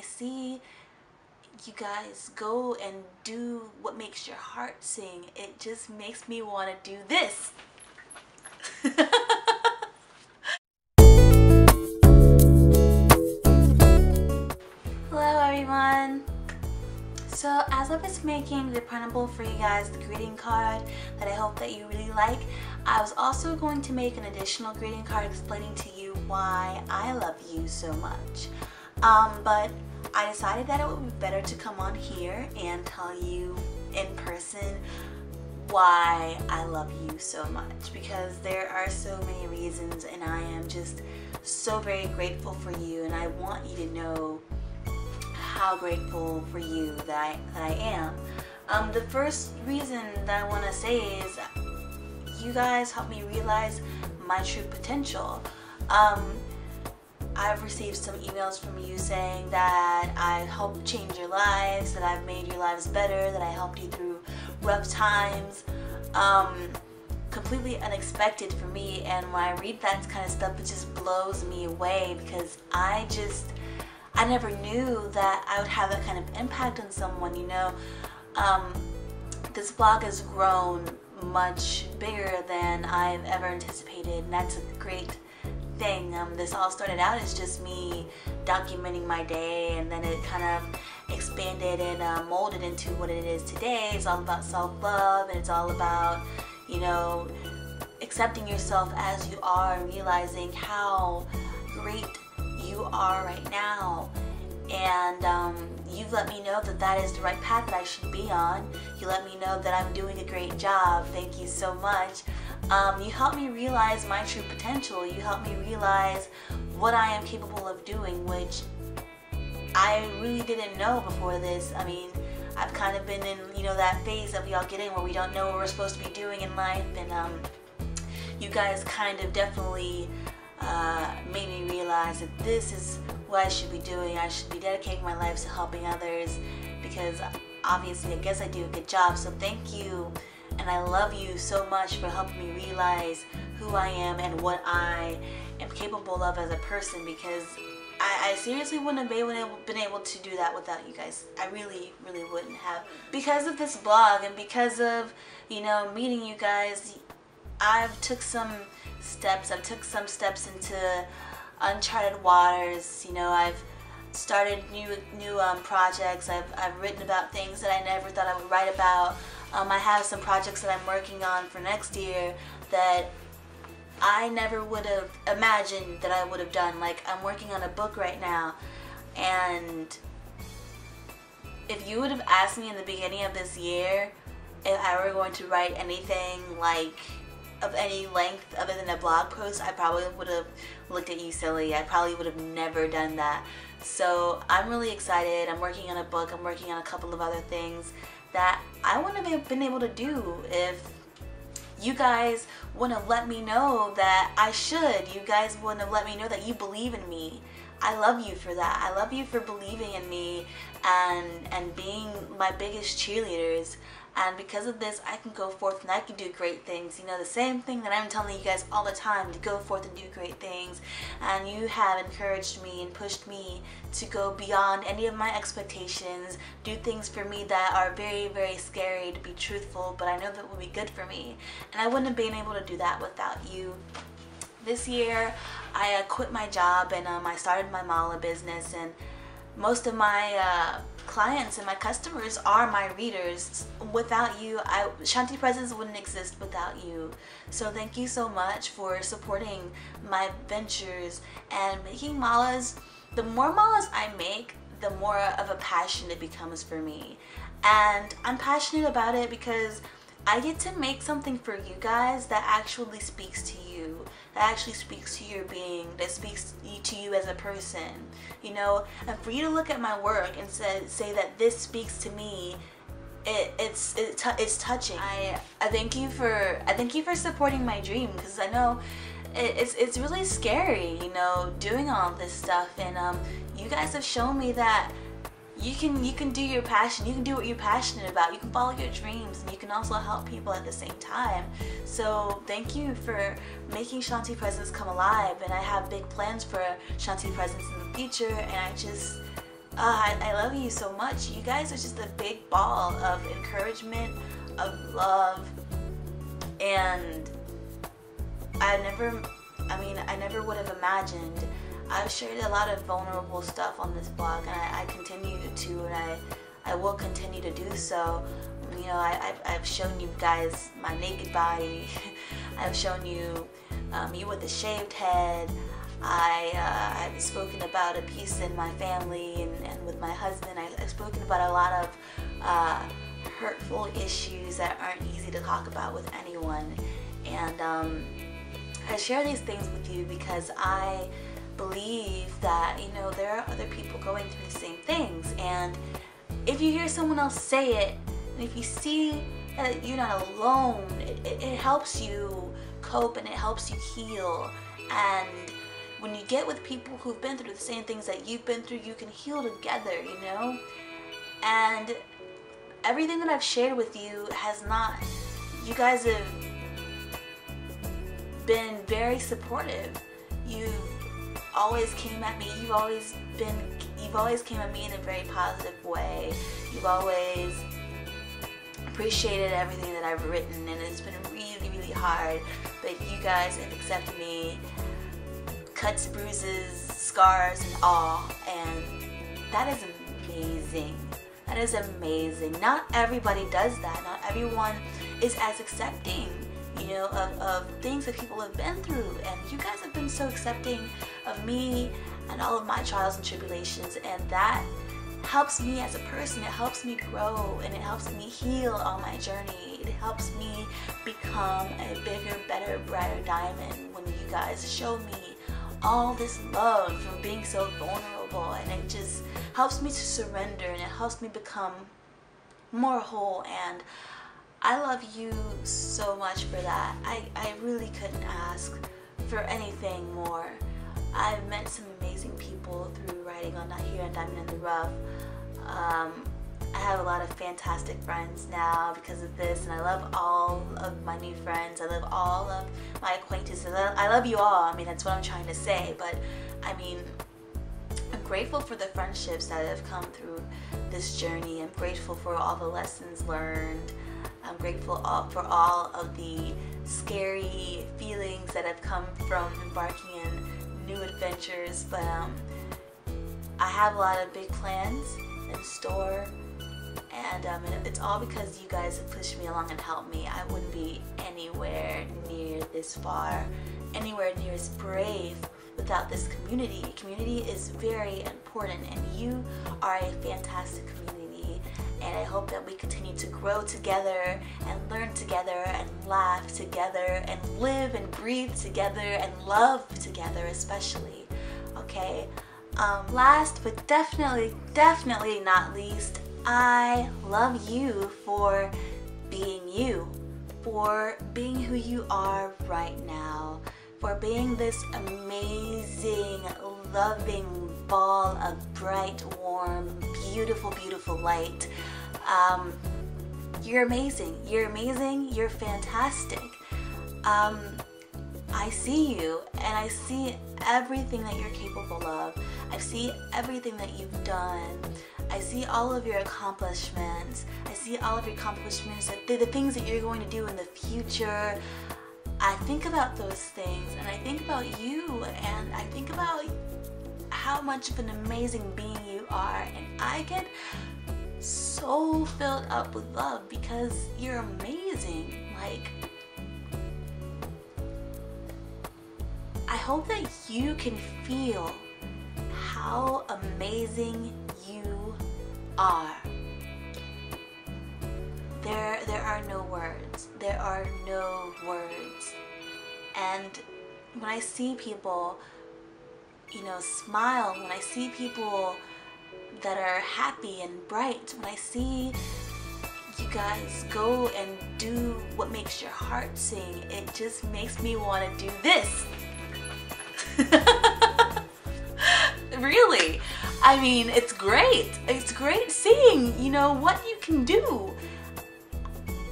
I see you guys go and do what makes your heart sing, it just makes me want to do this. Hello everyone. So as I was making the printable for you guys, the greeting card that I hope that you really like, I was also going to make an additional greeting card explaining to you why I love you so much. Um, but I decided that it would be better to come on here and tell you in person why I love you so much because there are so many reasons and I am just so very grateful for you and I want you to know how grateful for you that I, that I am. Um, the first reason that I want to say is you guys helped me realize my true potential. Um, I've received some emails from you saying that I helped change your lives, that I've made your lives better, that I helped you through rough times. Um, completely unexpected for me and when I read that kind of stuff it just blows me away because I just I never knew that I would have that kind of impact on someone you know um, this blog has grown much bigger than I've ever anticipated and that's a great thing. Um, this all started out as just me documenting my day and then it kind of expanded and uh, molded into what it is today. It's all about self-love and it's all about, you know, accepting yourself as you are and realizing how great you are right now and um, you've let me know that that is the right path that I should be on. You let me know that I'm doing a great job. Thank you so much. Um, you help me realize my true potential. You help me realize what I am capable of doing, which I really didn't know before this. I mean, I've kind of been in, you know, that phase that we all get in where we don't know what we're supposed to be doing in life. And um, you guys kind of definitely uh, made me realize that this is what I should be doing. I should be dedicating my life to helping others because obviously I guess I do a good job. So thank you and I love you so much for helping me realize who I am and what I am capable of as a person because I, I, seriously wouldn't have been able, been able to do that without you guys. I really, really wouldn't have. Because of this blog and because of, you know, meeting you guys, I've took some steps. I've took some steps into uncharted waters. You know, I've started new new um, projects. I've, I've written about things that I never thought I would write about. Um, I have some projects that I'm working on for next year that I never would have imagined that I would have done. Like I'm working on a book right now and if you would have asked me in the beginning of this year if I were going to write anything like of any length other than a blog post, I probably would have looked at you silly. I probably would have never done that. So I'm really excited. I'm working on a book. I'm working on a couple of other things that I wouldn't have been able to do if you guys wouldn't have let me know that I should. You guys wouldn't have let me know that you believe in me. I love you for that. I love you for believing in me and and being my biggest cheerleaders and because of this I can go forth and I can do great things. You know the same thing that I'm telling you guys all the time to go forth and do great things. And you have encouraged me and pushed me to go beyond any of my expectations do things for me that are very very scary to be truthful but I know that will be good for me. And I wouldn't have been able to do that without you. This year I uh, quit my job and um, I started my mala business and most of my uh, clients and my customers are my readers. Without you, I, Shanti Presence wouldn't exist without you. So thank you so much for supporting my ventures and making malas. The more malas I make, the more of a passion it becomes for me. And I'm passionate about it because I get to make something for you guys that actually speaks to you, that actually speaks to your being, that speaks to you as a person, you know? And for you to look at my work and say, say that this speaks to me, it, it's it, it's touching. I I thank you for I thank you for supporting my dream because I know it, it's it's really scary, you know, doing all this stuff. And um, you guys have shown me that you can you can do your passion you can do what you're passionate about you can follow your dreams and you can also help people at the same time so thank you for making Shanti Presents come alive and I have big plans for Shanti Presents in the future and I just uh, I, I love you so much. You guys are just a big ball of encouragement, of love, and I never, I mean, I never would have imagined. I've shared a lot of vulnerable stuff on this blog, and I, I continue to, and I, I will continue to do so. You know, I, I've, I've shown you guys my naked body. I've shown you um, me with a shaved head. I, uh, I've spoken about a piece in my family and, and with my husband. I, have spoken about a lot of uh, hurtful issues that aren't easy to talk about with anyone. And um, I share these things with you because I believe that, you know, there are other people going through the same things. And if you hear someone else say it, and if you see that you're not alone, it, it, it helps you cope and it helps you heal. And when you get with people who've been through the same things that you've been through, you can heal together, you know? And everything that I've shared with you has not, you guys have been very supportive. You've always came at me, you've always been, you've always came at me in a very positive way. You've always appreciated everything that I've written and it's been really, really hard. But you guys have accepted me cuts, bruises, scars, and all. And that is amazing. That is amazing. Not everybody does that. Not everyone is as accepting, you know, of, of things that people have been through. And you guys have been so accepting of me and all of my trials and tribulations. And that helps me as a person. It helps me grow and it helps me heal on my journey. It helps me become a bigger, better, brighter diamond when you guys show me all this love from being so vulnerable and it just helps me to surrender and it helps me become more whole and I love you so much for that. I, I really couldn't ask for anything more. I've met some amazing people through writing on Not Here and Diamond in the Rough. Um, I have a lot of fantastic friends now because of this and I love all of my new friends. I love all of my acquaintances. I love you all. I mean, that's what I'm trying to say. But I mean, I'm grateful for the friendships that have come through this journey. I'm grateful for all the lessons learned. I'm grateful for all of the scary feelings that have come from embarking in new adventures. But um, I have a lot of big plans in store and um, it's all because you guys have pushed me along and helped me. I wouldn't be anywhere near this far, anywhere near as brave without this community. Community is very important and you are a fantastic community and I hope that we continue to grow together and learn together and laugh together and live and breathe together and love together especially, okay? Um, last but definitely, definitely not least, I love you for being you, for being who you are right now, for being this amazing, loving ball of bright, warm, beautiful, beautiful light. Um, you're amazing. You're amazing. You're fantastic. Um, I see you and I see everything that you're capable of. I see everything that you've done. I see all of your accomplishments. I see all of your accomplishments, the, the things that you're going to do in the future. I think about those things and I think about you and I think about how much of an amazing being are and I get so filled up with love because you're amazing. Like, I hope that you can feel how amazing you are. There, there are no words. There are no words. And when I see people, you know, smile, when I see people that are happy and bright, when I see you guys go and do what makes your heart sing, it just makes me want to do this. really. I mean, it's great. It's great seeing, you know, what you can do.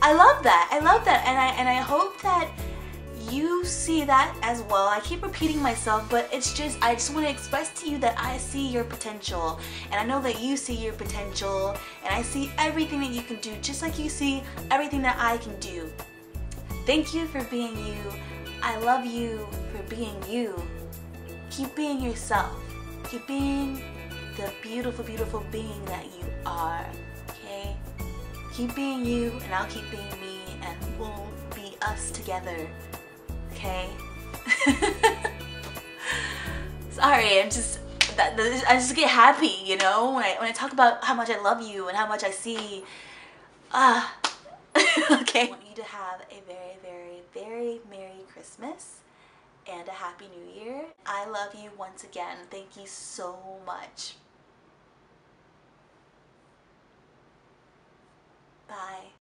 I love that. I love that. And I and I hope that you see that as well. I keep repeating myself, but it's just, I just want to express to you that I see your potential. And I know that you see your potential. And I see everything that you can do, just like you see everything that I can do. Thank you for being you. I love you for being you. Keep being yourself. Keep being the beautiful, beautiful being that you are. Okay? Keep being you, and I'll keep being me, and we'll be us together. Okay? Sorry, I'm just. I just get happy, you know, when I when I talk about how much I love you and how much I see. Ah. okay. I want you to have a very, very, very Merry Christmas and a Happy New Year. I love you once again. Thank you so much. Bye.